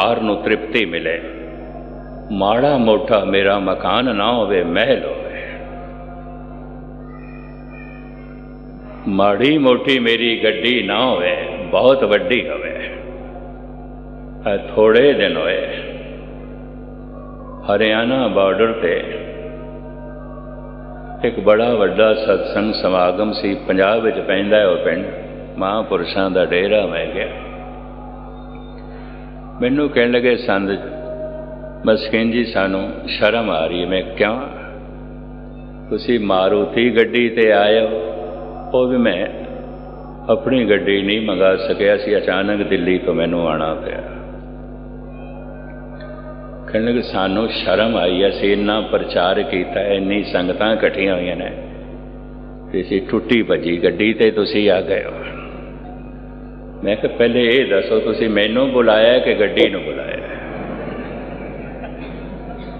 R ਨੂੰ ਤ੍ਰਿਪਤੀ ਮਿਲੇ। ਮਾੜਾ ਮੋਟਾ ਮੇਰਾ ਮਕਾਨ ਨਾ ਹੋਵੇ, ਮਹਿਲ ਹੋਵੇ। ਮਾੜੀ ਮੋਟੀ ਮੇਰੀ ਗੱਡੀ ਨਾ ਹੋਵੇ, ਬਹੁਤ ਵੱਡੀ ਹੋਵੇ। ਇਹ ਥੋੜੇ ਦਿਨ ਹੋਏ। ਹਰਿਆਣਾ ਬਾਰਡਰ ਤੇ ਇੱਕ ਬੜਾ ਵੱਡਾ ਸਤਸੰਗ ਸਮਾਗਮ ਸੀ ਪੰਜਾਬ ਵਿੱਚ ਪੈਂਦਾ ਹੈ ਉਹ ਪਿੰਡ। ਮਹਾਂਪੁਰਸ਼ਾਂ ਦਾ ਡੇਰਾ ਮੈਂ ਗਿਆ। ਮੈਨੂੰ ਕਹਿਣ ਲੱਗੇ, ਸੰਦ ਮਸਕਿਨ ਜੀ ਸਾਨੂੰ ਸ਼ਰਮ ਆ ਰਹੀ ਹੈ। ਮੈਂ ਕਿਉਂ ਤੁਸੀਂ ਮਾਰੂਤੀ ਗੱਡੀ ਤੇ ਆਏ ਹੋ ਉਹ ਵੀ ਮੈਂ ਆਪਣੀ ਗੱਡੀ ਨਹੀਂ ਮੰਗਾ ਸਕਿਆ ਸੀ। ਅਚਾਨਕ ਦਿੱਲੀ ਤੋਂ ਮੈਨੂੰ ਆਣਾ ਪਿਆ। ਕਹਿਣ ਲੱਗੇ, ਸਾਨੂੰ ਸ਼ਰਮ ਆਈ ਅਸੀਂ ਇੰਨਾ ਪ੍ਰਚਾਰ ਕੀਤਾ, ਇੰਨੀ ਸੰਗਤਾਂ ਇਕੱਠੀਆਂ ਹੋਈਆਂ ਨੇ। ਤੇ ਅਸੀਂ ਟੁੱਟੀ ਭੱਜੀ, ਗੱਡੀ ਤੇ ਤੁਸੀਂ ਆ ਗਏ ਹੋ। ਮੈਂ ਕਿਹਾ ਪਹਿਲੇ ਇਹ ਦੱਸੋ, ਤੁਸੀਂ ਮੈਨੂੰ ਬੁਲਾਇਆ ਕਿ ਗੱਡੀ ਨੂੰ ਬੁਲਾਇਆ?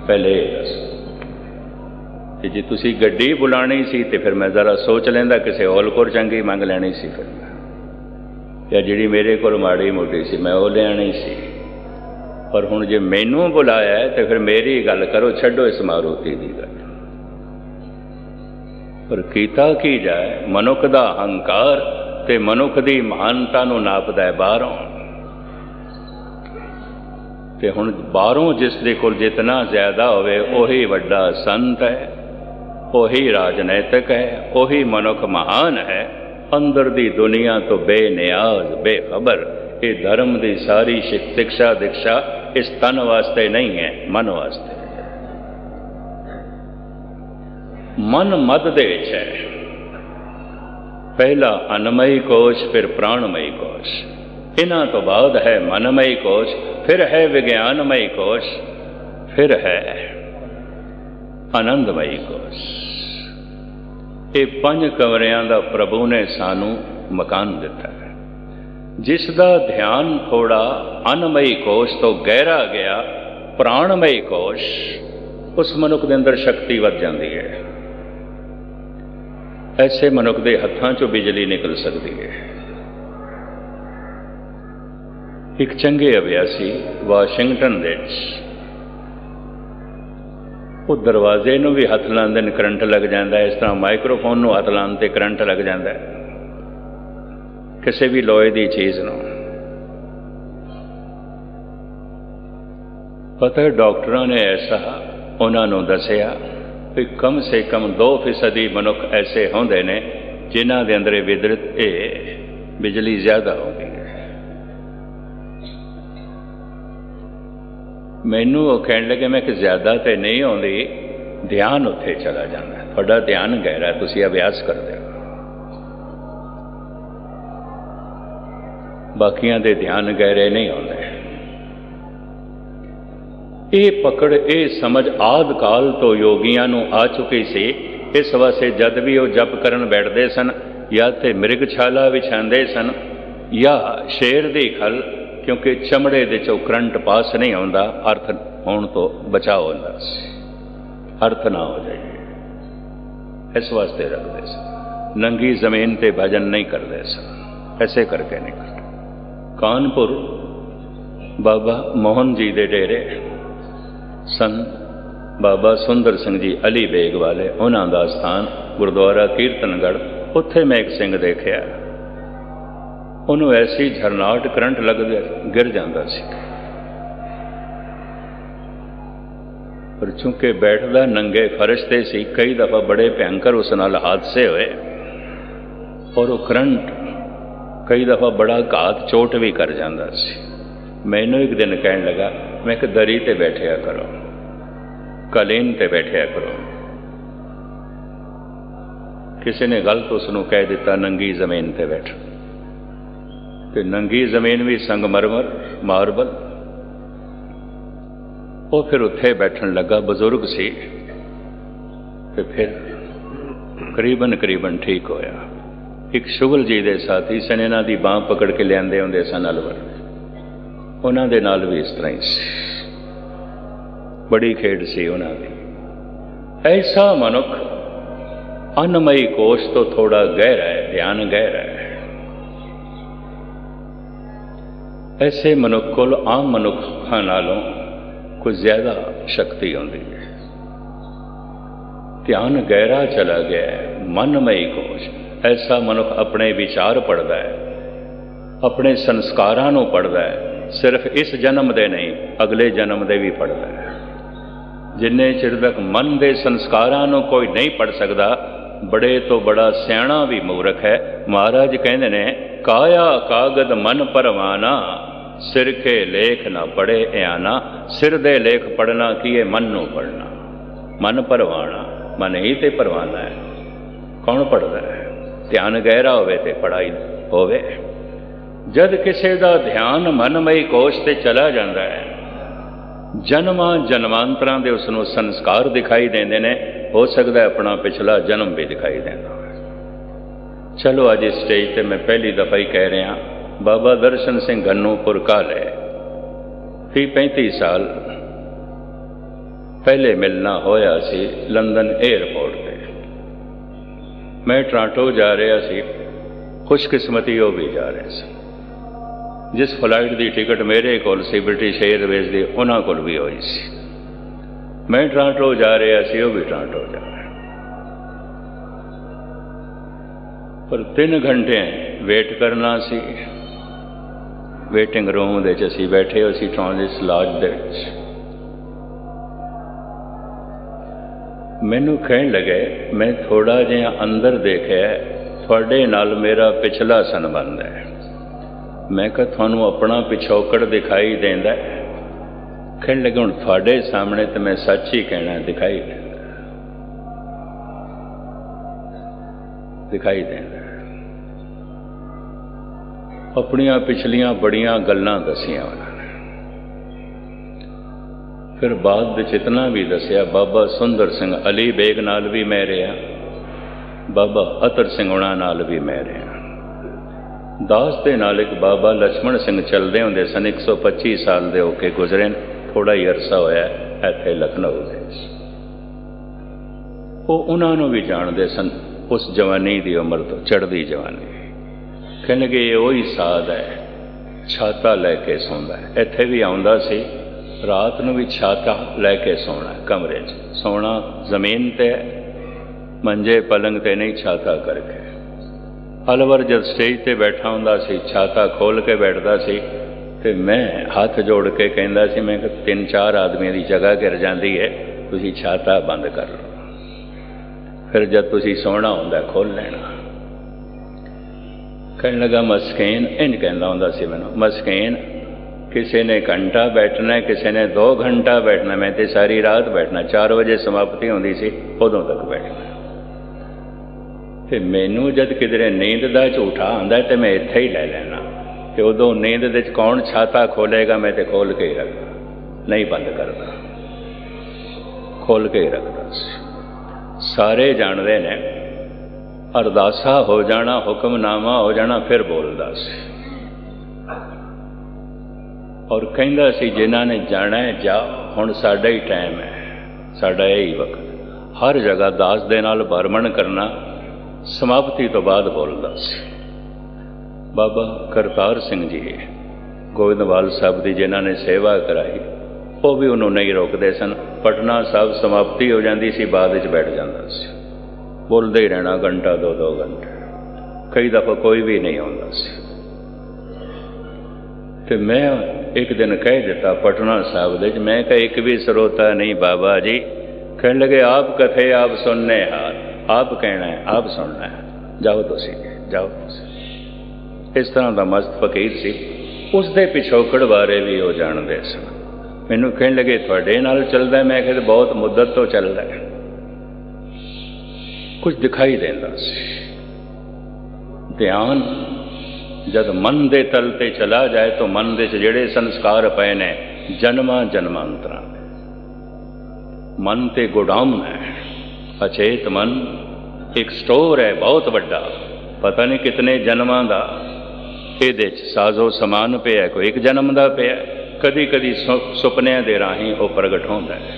ਪਹਿਲੇ ਇਹ ਦੱਸੋ। ਤੇ ਜੇ ਤੁਸੀਂ ਗੱਡੀ ਬੁਲਾਣੀ ਸੀ ਤੇ ਫਿਰ ਮੈਂ ਜ਼ਰਾ ਸੋਚ ਲੈਂਦਾ ਕਿਸੇ ਹੋਰ ਕੋਲ ਚੰਗੀ ਮੰਗ ਲੈਣੀ ਸੀ ਫਿਰ ਜਾਂ ਜਿਹੜੀ ਮੇਰੇ ਕੋਲ ਮਾੜੀ ਮੋਟੀ ਸੀ, ਮੈਂ ਉਹ ਲੈਣੀ ਸੀ। ਪਰ ਹੁਣ ਜੇ ਮੈਨੂੰ ਬੁਲਾਇਆ ਹੈ ਤੇ ਫਿਰ ਮੇਰੀ ਗੱਲ ਕਰੋ, ਛੱਡੋ ਇਸ ਮਾਰੂਤੀ ਦੀ ਗੱਲ। ਪਰ ਕੀਤਾ ਕੀ ਜਾਏ? ਮਨੁੱਖ ਦਾ ਹੰਕਾਰ ਤੇ ਮਨੁੱਖ ਦੀ ਮਹਾਨਤਾ ਨੂੰ ਨਾਪਦਾ ਹੈ ਬਾਹਰੋਂ। ਤੇ ਹੁਣ ਬਾਹਰੋਂ ਜਿਸ ਦੇ ਕੋਲ ਜਿੰਨਾ ਜ਼ਿਆਦਾ ਹੋਵੇ, ਉਹੀ ਵੱਡਾ ਸੰਤ ਹੈ, ਉਹੀ ਰਾਜਨੈਤਿਕ ਹੈ, ਉਹੀ ਮਨੁੱਖ ਮਹਾਨ ਹੈ। ਅੰਦਰ ਦੀ ਦੁਨੀਆ ਤੋਂ ਬੇਨਿਆਜ਼, ਬੇਖਬਰ, ਇਹ ਧਰਮ ਦੀ ਸਾਰੀ ਸਿੱਖਿਆ ਦਿਕਸ਼ਾ ਇਸ ਤਨ ਵਾਸਤੇ ਨਹੀਂ ਹੈ, ਮਨ ਵਾਸਤੇ। ਮਨ ਮਦ ਦੇ ਵਿੱਚ ਹੈ। ਪਹਿਲਾ ਅਨਮਈ ਕੋਸ਼, ਫਿਰ ਪ੍ਰਾਣਮਈ ਕੋਸ਼। ਇਹਨਾਂ ਤੋਂ ਬਾਅਦ ਹੈ ਮਨਮਈ ਕੋਸ਼, ਫਿਰ ਹੈ ਵਿਗਿਆਨਮਈ ਕੋਸ਼, ਫਿਰ ਹੈ ਆਨੰਦਮਈ ਕੋਸ਼। ਇਹ ਪੰਜ ਕਮਰਿਆਂ ਦਾ ਪ੍ਰਭੂ ਨੇ ਸਾਨੂੰ ਮਕਾਨ ਦਿੱਤਾ ਹੈ। ਜਿਸ ਦਾ ਧਿਆਨ ਥੋੜਾ ਅਨਮਈ ਕੋਸ਼ ਤੋਂ ਗਹਿਰਾ ਗਿਆ, ਪ੍ਰਾਣਮਈ ਕੋਸ਼, ਉਸ ਮਨੁੱਖ ਦੇ ਅੰਦਰ ਸ਼ਕਤੀ ਵੱਧ ਜਾਂਦੀ ਹੈ। ਐਸੇ ਮਨੁੱਖ ਦੇ ਹੱਥਾਂ 'ਚੋਂ ਬਿਜਲੀ ਨਿਕਲ ਸਕਦੀ ਹੈ। ਇੱਕ ਚੰਗੇ ਅਭਿਆਸੀ ਵਾਸ਼ਿੰਗਟਨ ਦੇ ਵਿੱਚ ਉਹ ਦਰਵਾਜ਼ੇ ਨੂੰ ਵੀ ਹੱਥ ਲਾਉਂਦੇ ਨੇ, ਕਰੰਟ ਲੱਗ ਜਾਂਦਾ ਇਸ ਤਰ੍ਹਾਂ ਮਾਈਕਰੋਫੋਨ ਨੂੰ ਹੱਥ ਲਾਉਣ ਤੇ ਕਰੰਟ ਲੱਗ ਜਾਂਦਾ ਕਿਸੇ ਵੀ ਲੋਹੇ ਦੀ ਚੀਜ਼ ਨੂੰ। ਪਤਾ ਡਾਕਟਰਾਂ ਨੇ ਐਸਾ ਉਹਨਾਂ ਨੂੰ ਦੱਸਿਆ ਕਿ ਕਮ ਸੇ ਕਮ 2% ਮਨੁੱਖ ਐਸੇ ਹੁੰਦੇ ਨੇ ਜਿਨ੍ਹਾਂ ਦੇ ਅੰਦਰ ਵਿਦਰਤ ਇਹ ਬਿਜਲੀ ਜ਼ਿਆਦਾ ਹੁੰਦੀ ਹੈ। ਮੈਨੂੰ ਉਹ ਕਹਿਣ ਲੱਗੇ, ਮੈਂ ਕਿ ਜ਼ਿਆਦਾ ਤੇ ਨਹੀਂ ਆਉਂਦੀ, ਧਿਆਨ ਉੱਥੇ ਚਲਾ ਜਾਂਦਾ। ਤੁਹਾਡਾ ਧਿਆਨ ਗਹਿਰਾ ਤੁਸੀਂ ਅਭਿਆਸ ਕਰਦੇ ਹੋ। ਬਾਕੀਆਂ ਦੇ ਧਿਆਨ ਗਹਿਰੇ ਨਹੀਂ ਆਉਂਦੇ। ਇਹ ਪਕੜ, ਇਹ ਸਮਝ ਆਦ ਕਾਲ ਤੋਂ ਯੋਗੀਆਂ ਨੂੰ ਆ ਚੁੱਕੀ ਸੀ। ਇਸ ਵਾਸਤੇ ਜਦ ਵੀ ਉਹ ਜਪ ਕਰਨ ਬੈਠਦੇ ਸਨ ਜਾਂ ਤੇ ਮਿਰਗਛਾਲਾ ਵਿਛਾਉਂਦੇ ਸਨ ਜਾਂ ਸ਼ੇਰ ਦੀ ਖਲ, ਕਿਉਂਕਿ ਚਮੜੇ ਦੇ ਚੋਂ ਕਰੰਟ ਪਾਸ ਨਹੀਂ ਆਉਂਦਾ, ਅਰਥ ਹੋਣ ਤੋਂ ਬਚਾਓ ਹੁੰਦਾ ਸੀ। ਅਰਥ ਨਾ ਹੋ ਜਾਏ। ਇਸ ਵਾਸਤੇ ਰੱਖਦੇ ਸਨ। ਨੰਗੀ ਜ਼ਮੀਨ ਤੇ ਭਜਨ ਨਹੀਂ ਕਰਦੇ ਸਨ। ਐਸੇ ਕਰਕੇ ਨਹੀਂ ਕਰਦੇ। ਕਾਨਪੁਰ ਬਾਬਾ ਮੋਹਨ ਜੀ ਦੇ ਡੇਰੇ ਸੰ ਬਾਬਾ ਸੁੰਦਰ ਸਿੰਘ ਜੀ ਅਲੀ ਬੇਗ ਵਾਲੇ ਉਹਨਾਂ ਦਾ ਸਥਾਨ ਗੁਰਦੁਆਰਾ ਕੀਰਤਨਗੜ ਉੱਥੇ ਮੈਂ ਇੱਕ ਸਿੰਘ ਦੇਖਿਆ। ਉਹਨੂੰ ਐਸੀ ਝਰਨਾਟ ਕਰੰਟ ਲੱਗ ਗਿਰ ਜਾਂਦਾ ਸੀ। ਪਰ ਚੁੰਕੇ ਬੈਠਦਾ ਨੰਗੇ ਫਰਸ਼ ਤੇ ਸੀ, ਕਈ ਦਫਾ ਬੜੇ ਭਿਆੰਕਰ ਉਸ ਨਾਲ ਹਾਦਸੇ ਹੋਏ। ਔਰ ਉਹ ਕਰੰਟ ਕਈ ਦਫਾ ਬੜਾ ਘਾਤ ਚੋਟ ਵੀ ਕਰ ਜਾਂਦਾ ਸੀ। ਮੈਨੂੰ ਇੱਕ ਦਿਨ ਕਹਿਣ ਲੱਗਾ, ਮੈਂ ਇੱਕ ਦਰੀ ਤੇ ਬੈਠਿਆ ਕਰੋ। ਕਲੀਨ ਤੇ ਬੈਠਿਆ ਕਰੋ। ਕਿਸੇ ਨੇ ਗਲਤ ਉਸ ਨੂੰ ਕਹਿ ਦਿੱਤਾ, ਨੰਗੀ ਜ਼ਮੀਨ ਤੇ ਬੈਠ। ਤੇ ਨੰਗੀ ਜ਼ਮੀਨ ਵੀ ਸੰਗਮਰਮਰ, ਮਾਰਬਲ। ਉਹ ਫਿਰ ਉੱਥੇ ਬੈਠਣ ਲੱਗਾ, ਬਜ਼ੁਰਗ ਸੀ। ਤੇ ਫਿਰ ਕਰੀਬਨ ਕਰੀਬਨ ਠੀਕ ਹੋਇਆ। ਇੱਕ ਸ਼ੁਗਲ ਜੀ ਦੇ ਸਾਥੀ ਸਨ, ਇਹਨਾਂ ਦੀ ਬਾਹ ਪਕੜ ਕੇ ਲਿਆਂਦੇ ਹੁੰਦੇ ਸਨ ਅਲਵਰ। ਉਹਨਾਂ ਦੇ ਨਾਲ ਵੀ ਇਸ ਤਰ੍ਹਾਂ ਹੀ ਸੀ। ਬੜੀ ਖੇਡ ਸੀ ਉਹਨਾਂ ਦੀ। ਐਸਾ ਮਨੁੱਖ ਅਨਮਈ ਕੋਸ਼ ਤੋਂ ਥੋੜਾ ਗਹਿਰਾ ਹੈ, ਧਿਆਨ ਗਹਿਰਾ ਹੈ। ਐਸੇ ਮਨੁੱਖ ਕੋਲ ਆਮ ਮਨੁੱਖਾਂ ਨਾਲੋਂ ਕੁਝ ਜ਼ਿਆਦਾ ਸ਼ਕਤੀ ਹੁੰਦੀ ਹੈ। ਧਿਆਨ ਗਹਿਰਾ ਚਲਾ ਗਿਆ ਮਨਮਈ ਕੋਸ਼। ਐਸਾ ਮਨੁੱਖ ਆਪਣੇ ਵਿਚਾਰ ਪੜਦਾ ਹੈ, ਆਪਣੇ ਸੰਸਕਾਰਾਂ ਨੂੰ ਪੜਦਾ ਹੈ, ਸਿਰਫ ਇਸ ਜਨਮ ਦੇ ਨਹੀਂ, ਅਗਲੇ ਜਨਮ ਦੇ ਵੀ ਪੜਦਾ ਹੈ। ਜਿੰਨੇ ਚਿਰ ਤੱਕ ਮਨ ਦੇ ਸੰਸਕਾਰਾਂ ਨੂੰ ਕੋਈ ਨਹੀਂ ਪੜ ਸਕਦਾ, ਬੜੇ ਤੋਂ ਬੜਾ ਸਿਆਣਾ ਵੀ ਮੂਰਖ ਹੈ। ਮਹਾਰਾਜ ਕਹਿੰਦੇ ਨੇ, ਕਾਇਆ ਕਾਗਦ ਮਨ ਪਰਵਾਨਾ, ਸਿਰ ਕੇ ਲੇਖ ਨਾ ਪੜੇ ਇਆਨਾ, ਸਿਰ ਦੇ ਲੇਖ ਪੜਨਾ ਕੀ ਹੈ ਮਨ ਨੂੰ ਪੜਨਾ ਮਨ ਪਰਵਾਨਾ, ਮਨ ਹੀ ਤੇ ਪਰਵਾਨਾ ਹੈ। ਕੌਣ ਪੜਦਾ ਹੈ? ਧਿਆਨ ਗਹਿਰਾ ਹੋਵੇ ਤੇ ਪੜਾਈ ਹੋਵੇ। ਜਦ ਕਿਸੇ ਦਾ ਧਿਆਨ ਮਨਮਈ ਕੋਸ਼ ਤੇ ਚਲਾ ਜਾਂਦਾ ਹੈ ਜਨਮਾਂ ਜਨਮਾਂਤਰਾਂ ਦੇ ਉਸ ਨੂੰ ਸੰਸਕਾਰ ਦਿਖਾਈ ਦਿੰਦੇ ਨੇ। ਹੋ ਸਕਦਾ ਆਪਣਾ ਪਿਛਲਾ ਜਨਮ ਵੀ ਦਿਖਾਈ ਦਿੰਦਾ ਚਲੋ ਅੱਜ ਇਸ ਸਟੇਜ ਤੇ ਮੈਂ ਪਹਿਲੀ ਦਫਾ ਹੀ ਕਹਿ ਰਿਹਾ, ਬਾਬਾ ਦਰਸ਼ਨ ਸਿੰਘ ਗੰਨੂਪੁਰ ਕਾਲੇ 30 35 ਸਾਲ ਪਹਿਲੇ ਮਿਲਣਾ ਹੋਇਆ ਸੀ ਲੰਡਨ 에ਅਰਪੋਰਟ ਤੇ। ਮੈਂ ਟ੍ਰਾਂਟੋ ਜਾ ਰਿਹਾ ਸੀ, ਖੁਸ਼ਕਿਸਮਤੀ ਉਹ ਵੀ ਜਾ ਰਿਹਾ ਸੀ। ਜਿਸ ਫਲਾਈਟ ਦੀ ਟਿਕਟ ਮੇਰੇ ਕੋਲ ਸੀ, ਬ੍ਰਿਟਿਸ਼ 에ਅਰਵੇਜ਼ ਦੀ, ਉਹਨਾਂ ਕੋਲ ਵੀ ਹੋਈ ਸੀ। ਮੈਂ ਟ੍ਰਾਂਟੋ ਜਾ ਰਿਹਾ ਸੀ, ਉਹ ਵੀ ਟ੍ਰਾਂਟੋ ਜਾ ਰਿਹਾ। ਪਰ 3 ਘੰਟੇ ਵੇਟ ਕਰਨਾ ਸੀ। ਵੇਟਿੰਗ ਰੂਮ ਦੇ ਵਿੱਚ ਅਸੀਂ ਬੈਠੇ ਹੋ ਸੀ ਟ੍ਰਾਂਜ਼ਿਟ ਲਾਜ ਦੇ ਵਿੱਚ। ਮੈਨੂੰ ਕਹਿਣ ਲੱਗੇ, ਮੈਂ ਥੋੜਾ ਜਿਹਾ ਅੰਦਰ ਦੇਖਿਆ, ਤੁਹਾਡੇ ਨਾਲ ਮੇਰਾ ਪਿਛਲਾ ਸੰਬੰਧ ਹੈ। ਮੈਂ ਕਿਹਾ, ਤੁਹਾਨੂੰ ਆਪਣਾ ਪਿਛੋਕੜ ਦਿਖਾਈ ਦਿੰਦਾ ਕਹਿਣ ਲੱਗੇ, ਹੁਣ ਤੁਹਾਡੇ ਸਾਹਮਣੇ ਤੇ ਮੈਂ ਸੱਚ ਹੀ ਕਹਿਣਾ ਦਿਖਾਈ ਦਿੰਦਾ ਦਿਖਾਈ ਦਿੰਦਾ ਆਪਣੀਆਂ ਪਿਛਲੀਆਂ ਬੜੀਆਂ ਗੱਲਾਂ ਦਸੀਆਂ ਉਹਨਾਂ ਨੇ। ਫਿਰ ਬਾਅਦ ਵਿੱਚ ਇਤਨਾ ਵੀ ਦੱਸਿਆ, ਬਾਬਾ ਸੁੰਦਰ ਸਿੰਘ ਅਲੀ ਬੇਗ ਨਾਲ ਵੀ ਮੈਂ ਰਿਹਾ, ਬਾਬਾ ਅਤਰ ਸਿੰਘ ਉਹਨਾਂ ਨਾਲ ਵੀ ਮੈਂ ਰਿਹਾ। ਦਾਸ ਦੇ ਨਾਲ ਇੱਕ ਬਾਬਾ ਲక్ష్మణ ਸਿੰਘ ਚੱਲਦੇ ਹੁੰਦੇ ਸਨ 125 ਸਾਲ ਦੇ ਹੋ ਕੇ ਗੁਜ਼ਰੇ ਥੋੜਾ ਹੀ ਅਰਸਾ ਹੋਇਆ, ਇੱਥੇ ਲਖਨਊ ਦੇ ਉਹ ਉਹਨਾਂ ਨੂੰ ਵੀ ਜਾਣਦੇ ਸਨ, ਉਸ ਜਵਾਨੀ ਦੀ ਉਮਰ ਤੋਂ, ਚੜ੍ਹਦੀ ਜਵਾਨੀ। ਕਹਿੰਦੇ ਕਿ ਇਹ ਉਹੀ ਸਾਧ ਹੈ, ਛਾਤਾ ਲੈ ਕੇ ਸੌਂਦਾ ਹੈ। ਇੱਥੇ ਵੀ ਆਉਂਦਾ ਸੀ, ਰਾਤ ਨੂੰ ਵੀ ਛਾਤਾ ਲੈ ਕੇ ਸੌਣਾ ਕਮਰੇ 'ਚ। ਸੌਣਾ ਜ਼ਮੀਨ ਤੇ ਮੰਜੇ ਪਲੰਗ ਤੇ ਨਹੀਂ, ਛਾਤਾ ਕਰਕੇ। ਅਲਵਰ ਜਦ ਸਟੇਜ ਤੇ ਬੈਠਾ ਹੁੰਦਾ ਸੀ ਛਾਤਾ ਖੋਲ ਕੇ ਬੈਠਦਾ ਸੀ ਤੇ ਮੈਂ ਹੱਥ ਜੋੜ ਕੇ ਕਹਿੰਦਾ ਸੀ ਮੈਂ ਕਿ ਤਿੰਨ ਚਾਰ ਆਦਮੀਆਂ ਦੀ ਜਗ੍ਹਾ ਗਿਰ ਜਾਂਦੀ ਹੈ ਤੁਸੀਂ ਛਾਤਾ ਬੰਦ ਕਰ ਲਓ ਫਿਰ ਜਦ ਤੁਸੀਂ ਸੋਣਾ ਹੁੰਦਾ ਖੋਲ ਲੈਣਾ ਕਹਿਣ ਲੱਗਾ ਮਸਕੀਨ ਇੰਜ ਕਹਿੰਦਾ ਹੁੰਦਾ ਸੀ ਮੈਨੂੰ ਮਸਕੀਨ ਕਿਸੇ ਨੇ ਘੰਟਾ ਬੈਠਣਾ ਕਿਸੇ ਨੇ 2 ਘੰਟਾ ਬੈਠਣਾ ਮੈਂ ਤੇ ਸਾਰੀ ਰਾਤ ਬੈਠਣਾ 4 ਵਜੇ ਸਮਾਪਤੀ ਹੁੰਦੀ ਸੀ ਉਦੋਂ ਤੱਕ ਬੈਠਣਾ ਤੇ ਮੈਨੂੰ ਜਦ ਕਿਧਰੇ ਨੀਂਦ ਦਾ ਝੂਠਾ ਆਂਦਾ ਤੇ ਮੈਂ ਇੱਥੇ ਹੀ ਲੈ ਲੈਣਾ। ਤੇ ਉਦੋਂ ਨੀਂਦ ਦੇ ਵਿੱਚ ਕੌਣ ਛਾਤਾ ਖੋਲੇਗਾ, ਮੈਂ ਤੇ ਖੋਲ ਕੇ ਹੀ ਰੱਖਦਾ। ਨਹੀਂ ਬੰਦ ਕਰਦਾ। ਖੋਲ ਕੇ ਹੀ ਰੱਖਦਾ ਸਾਰੇ ਜਾਣਦੇ ਨੇ, ਅਰਦਾਸਾ ਹੋ ਜਾਣਾ, ਹੁਕਮਨਾਮਾ ਹੋ ਜਾਣਾ, ਫਿਰ ਬੋਲਦਾ ਸੀ। ਔਰ ਕਹਿੰਦਾ ਸੀ, ਜਿਨ੍ਹਾਂ ਨੇ ਜਾਣਾ ਹੈ, ਜਾ, ਹੁਣ ਸਾਡਾ ਹੀ ਟਾਈਮ ਹੈ। ਸਾਡਾ ਇਹ ਹੀ ਵਕਤ। ਹਰ ਜਗ੍ਹਾ ਦਾਸ ਦੇ ਨਾਲ ਵਰਮਣ ਕਰਨਾ ਸਮਾਪਤੀ ਤੋਂ ਬਾਅਦ ਬੋਲਦਾ ਸੀ ਬਾਬਾ ਕਰਤਾਰ ਸਿੰਘ ਜੀ ਗੋਬਿੰਦਵਾਲ ਸਾਹਿਬ ਦੀ ਜਿਨ੍ਹਾਂ ਨੇ ਸੇਵਾ ਕਰਾਈ, ਉਹ ਵੀ ਉਹਨੂੰ ਨਹੀਂ ਰੋਕਦੇ ਸਨ। ਪਟਨਾ ਸਾਹਿਬ ਸਮਾਪਤੀ ਹੋ ਜਾਂਦੀ ਸੀ, ਬਾਅਦ ਵਿੱਚ ਬੈਠ ਜਾਂਦਾ ਸੀ। ਬੋਲਦੇ ਹੀ ਰਹਿਣਾ ਘੰਟਾ, ਦੋ ਦੋ ਘੰਟੇ। ਕਈ ਦਫਾ ਕੋਈ ਵੀ ਨਹੀਂ ਆਉਂਦਾ ਸੀ। ਤੇ ਮੈਂ ਇੱਕ ਦਿਨ ਕਹਿ ਦਿੱਤਾ ਪਟਨਾ ਸਾਹਿਬ ਦੇ ਵਿੱਚ, ਮੈਂ ਕਿਹਾ, ਇੱਕ ਵੀ ਸਰੋਤਾ ਨਹੀਂ ਬਾਬਾ ਜੀ। ਕਹਿਣ ਲੱਗੇ, ਆਪ ਕਥੇ ਆਪ ਸੁਣਨੇ ਹਾਰ। ਆਪ ਕਹਿਣਾ ਹੈ, ਆਪ ਸੁਣਨਾ ਹੈ। ਜਾਓ ਤੁਸੀਂ ਜਾਓ। ਤੁਸੀਂ ਇਸ ਤਰ੍ਹਾਂ ਦਾ ਮਸਤ ਫਕੀਰ ਸੀ। ਉਸ ਦੇ ਪਿਛੋਕੜ ਬਾਰੇ ਵੀ ਉਹ ਜਾਣਦੇ ਸਨ। ਮੈਨੂੰ ਕਹਿਣ ਲੱਗੇ, ਤੁਹਾਡੇ ਨਾਲ ਚੱਲਦਾ ਮੈਂ ਕਿਹਾ ਬਹੁਤ ਮੁੱਦਤ ਤੋਂ ਚੱਲਦਾ ਹੈ। ਕੁਝ ਦਿਖਾਈ ਦਿੰਦਾ ਸੀ। ਧਿਆਨ, ਜਦ ਮਨ ਦੇ ਤਲ ਤੇ ਚਲਾ ਜਾਏ, ਤਾਂ ਮਨ ਦੇ ਚ ਜਿਹੜੇ ਸੰਸਕਾਰ ਪਏ ਨੇ, ਜਨਮਾਂ ਜਨਮਾਂਤਰਾਂ ਮਨ ਤੇ ਗੋਡਾਮ ਹੈ। ਅਚੇਤ ਮਨ ਇੱਕ ਸਟੋਰ ਹੈ, ਬਹੁਤ ਵੱਡਾ। ਪਤਾ ਨਹੀਂ ਕਿਤਨੇ ਜਨਮਾਂ ਦਾ। ਇਹਦੇ ਚ ਸਾਜ਼ੋ ਸਮਾਨ ਪਿਆ ਕੋਈ ਇੱਕ ਜਨਮ ਦਾ ਪਿਆ ਕਦੀ ਕਦੀ ਸੁਪਨਿਆਂ ਦੇ ਰਾਹੀਂ ਉਹ ਪ੍ਰਗਟ ਹੁੰਦਾ ਹੈ।